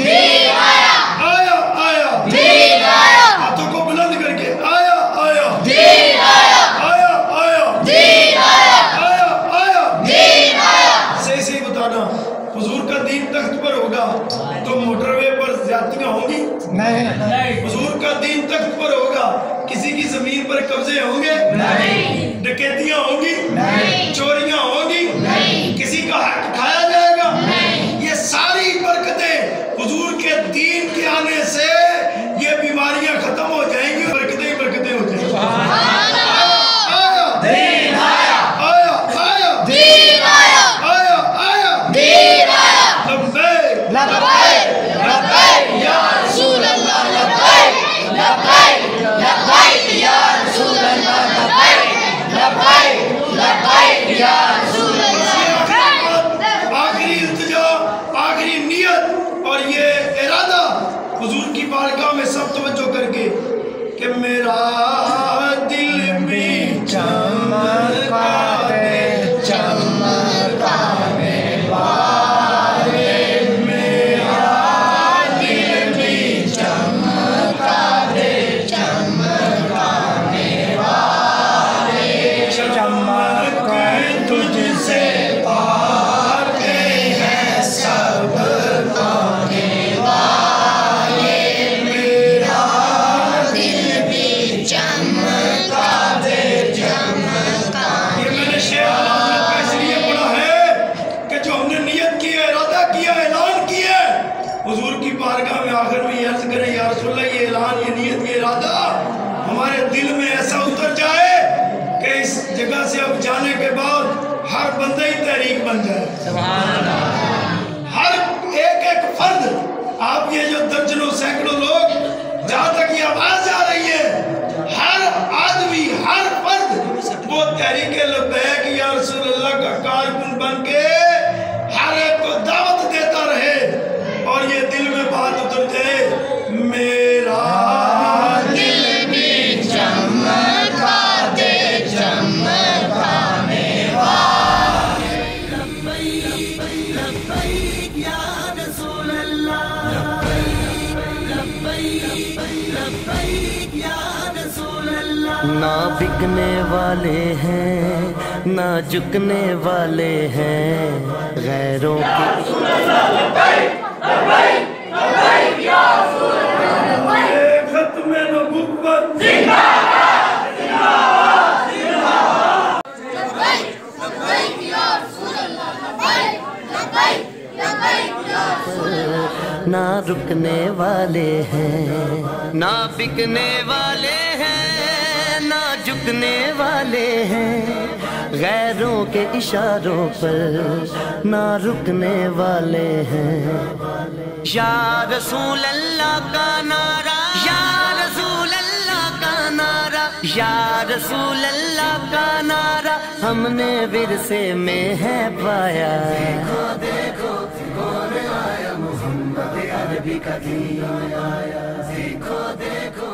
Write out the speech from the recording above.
आया। आया हाथों को बुलंद करके। आया आया। आया आया। आया आया। सही सही बताना। हुजूर का दीन तख्त पर होगा तो मोटरवे पर ज्यादतियाँ होंगी? नहीं। हुजूर का दीन तख्त पर होगा किसी की ज़मीन पर कब्जे होंगे? डकैतियाँ होंगी? चोरियाँ होंगी? ये इरादा हजूर की बारगाह में सब तवज्जो करके कि मेरा ऐलान ये नियत ये इरादा हमारे दिल में ऐसा उतर जाए कि इस जगह से अब जाने के बाद हर बंदा ही तहरीक बन जाए। हर एक एक फर्द, आप ये जो दर्जनों, सैकड़ों लोग, जहाँ तक ये आवाज़ आ रही है, हर आदमी, हर फर्द, वो तहरीक लबैक या रसूल अल्लाह का कारकुन बन के ना बिकने वाले हैं ना झुकने वाले हैं गैरों की ना रुकने वाले हैं ना बिकने वाले हैं ना झुकने वाले हैं गैरों के इशारों पर ना रुकने वाले हैं या रसूल अल्लाह का नारा या रसूल अल्लाह का नारा या रसूल अल्लाह का नारा हमने विरसे में है पाया देखो देखो कौन आया मोहम्मद अरबी का दिन आया देखो देखो